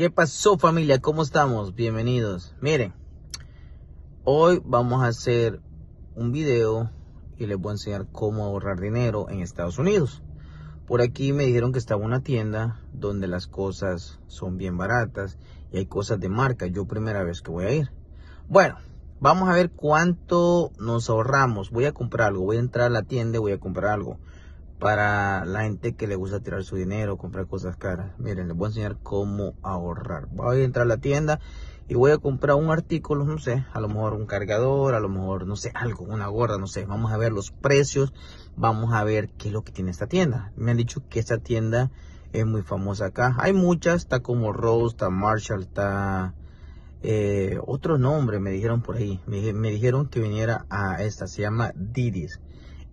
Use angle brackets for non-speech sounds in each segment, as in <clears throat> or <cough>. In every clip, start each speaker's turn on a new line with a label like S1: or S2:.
S1: ¿Qué pasó familia? ¿Cómo estamos? Bienvenidos. Miren, hoy vamos a hacer un video y les voy a enseñar cómo ahorrar dinero en Estados Unidos. Por aquí me dijeron que estaba una tienda donde las cosas son bien baratas y hay cosas de marca. Yo primera vez que voy a ir. Bueno, vamos a ver cuánto nos ahorramos. Voy a comprar algo, voy a entrar a la tienda y voy a comprar algo para la gente que le gusta tirar su dinero, comprar cosas caras. Miren, les voy a enseñar cómo ahorrar. Voy a entrar a la tienda y voy a comprar un artículo, no sé, a lo mejor un cargador, a lo mejor, no sé, algo, una gorra, no sé. Vamos a ver los precios, vamos a ver qué es lo que tiene esta tienda. Me han dicho que esta tienda es muy famosa acá. Hay muchas, está como Rose, está Marshall, está... Eh, otro nombre me dijeron por ahí. Me, dijeron que viniera a esta, se llama Didis.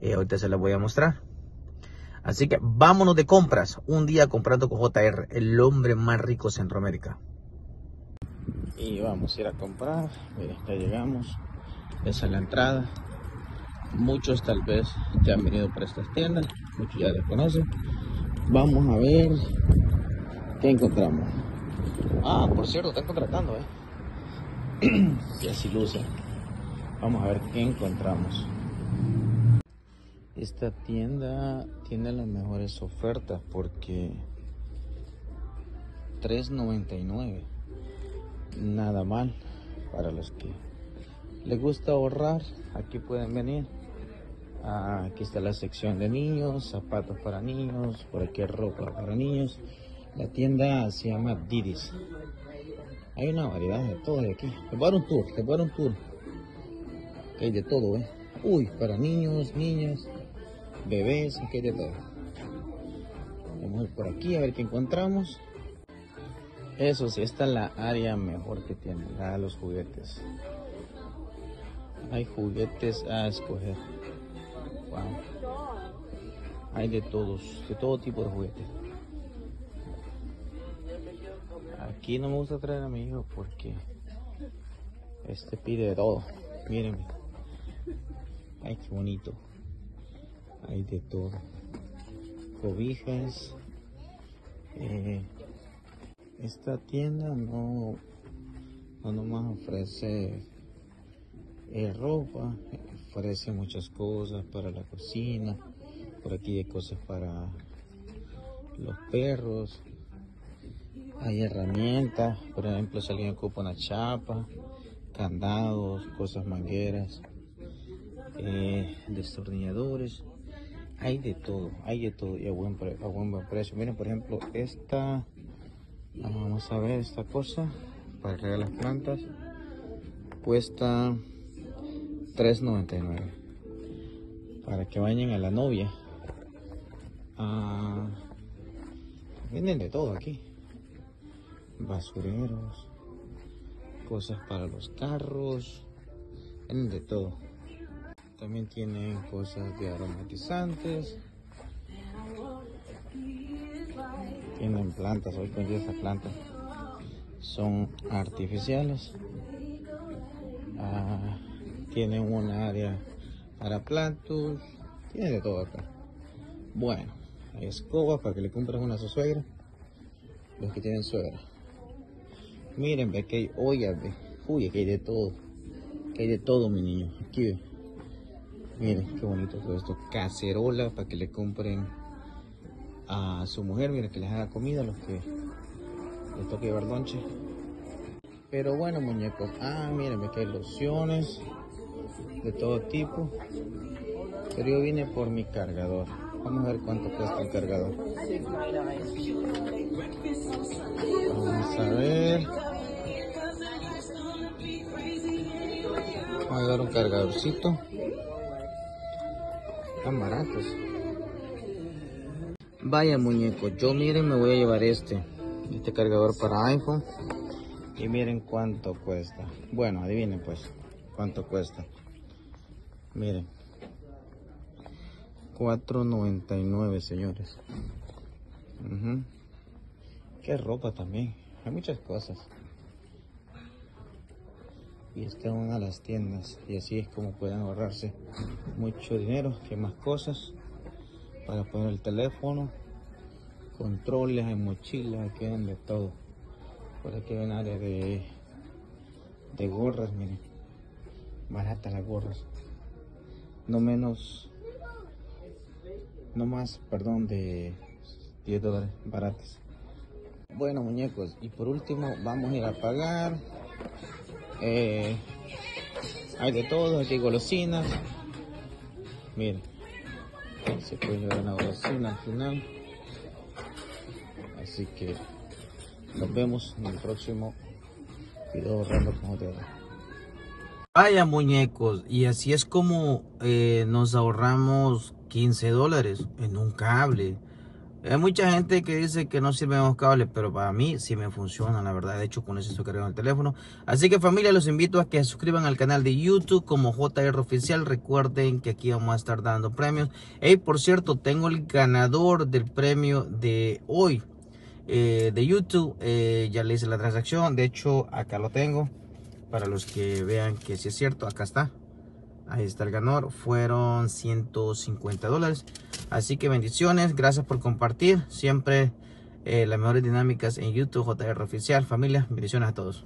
S1: Eh, ahorita se la voy a mostrar. Así que vámonos de compras. Un día comprando con JR, el hombre más rico de Centroamérica. Y vamos a ir a comprar. Miren, ya llegamos. Esa es la entrada. Muchos tal vez ya han venido por estas tiendas. Muchos ya las conocen. Vamos a ver qué encontramos. Ah, por cierto, están contratando, ¿eh? <clears throat> y así luce. Vamos a ver qué encontramos. Esta tienda tiene las mejores ofertas porque 3.99 nada mal para los que les gusta ahorrar aquí pueden venir. Ah, aquí está la sección de niños zapatos para niños por aquí ropa para niños. La tienda se llama Didis. Hay una variedad de todo de aquí. Les voy a dar un tour les voy a dar un tour. Hay de todo eh uy para niños niñas bebés, aquí hay de todo. Vamos a ir por aquí a ver qué encontramos. Eso sí, esta es la área mejor que tiene, la los juguetes. Hay juguetes a escoger. Wow. Hay de todos, de todo tipo de juguetes. Aquí no me gusta traer a mi hijo porque este pide de todo. Miren. Ay, qué bonito hay de todo. Cobijas. Eh, esta tienda no no nomás ofrece eh, ropa ofrece muchas cosas para la cocina. Por aquí hay cosas para los perros. Hay herramientas. Por ejemplo si alguien ocupa una chapa candados cosas mangueras eh, destornilladores hay de todo, hay de todo y a buen, a buen, precio. Miren, por ejemplo, esta, vamos a ver esta cosa para regar las plantas, cuesta 3.99 para que vayan a la novia. Ah, vienen de todo aquí, basureros, cosas para los carros, vienen de todo. También tienen cosas de aromatizantes. Tienen plantas, hoy con estas plantas son artificiales. Ah, tienen un área para platos, tiene de todo acá. Bueno, escobas para que le compren una a su suegra, los que tienen suegra. Miren, ve que hay ollas, ve. Uy, aquí hay de todo. Que hay de todo, mi niño. Aquí ve. Miren qué bonito todo esto. Cacerola para que le compren a su mujer. Miren que les haga comida a los que les toque llevar lonche. Pero bueno, muñecos. Ah, miren, que hay lociones de todo tipo. Pero yo vine por mi cargador. Vamos a ver cuánto cuesta el cargador. Vamos a ver. Vamos a dar un cargadorcito baratos. Vaya muñeco, yo miren me voy a llevar este, este cargador para iPhone. Y miren cuánto cuesta. Bueno, adivinen pues cuánto cuesta. Miren. 4.99 señores. Qué ropa también. Hay muchas cosas y están a las tiendas y así es como pueden ahorrarse mucho dinero que más cosas para poner el teléfono controles hay mochilas aquí de todo Por aquí un área de, de gorras, miren. Baratas las gorras. No menos, no más, perdón, de 10 dólares baratas. Bueno, muñecos, y por último vamos a ir a pagar. Eh, hay de todo, aquí hay golosinas. Miren, se puede llevar una golosina al final. Así que nos vemos en el próximo video ahorrando con ustedes. Vaya muñecos, y así es como eh, nos ahorramos 15 dólares en un cable. Hay mucha gente que dice que no sirven los cables, pero para mí sí me funcionan, la verdad. De hecho, con eso estoy cargando el teléfono. Así que familia, los invito a que se suscriban al canal de YouTube como JR Oficial. Recuerden que aquí vamos a estar dando premios. Y por cierto, tengo el ganador del premio de hoy eh, de YouTube. Eh, ya le hice la transacción. De hecho, acá lo tengo. Para los que vean que sí es cierto, acá está. Ahí está el ganador. Fueron 150 dólares. Así que bendiciones. Gracias por compartir. Siempre eh, las mejores dinámicas en YouTube, JR Oficial. Familia, bendiciones a todos.